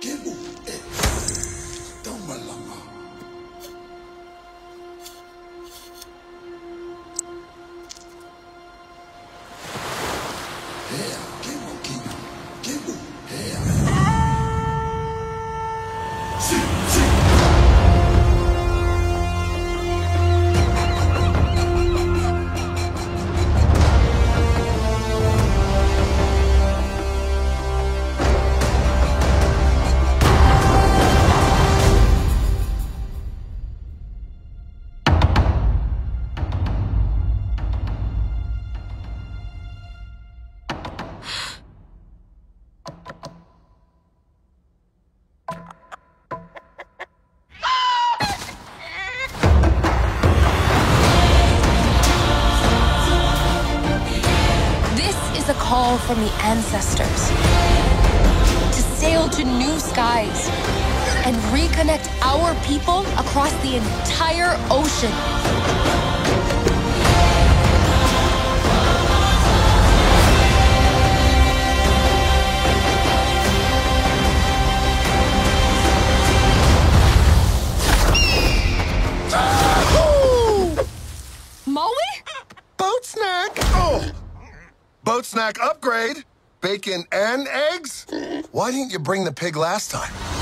aquilo é eh, tão malama. É que, aquilo é. Sim. Call from the ancestors to sail to new skies and reconnect our people across the entire ocean. Maui? Boat snack! Oh! Boat snack upgrade? Bacon and eggs? Why didn't you bring the pig last time?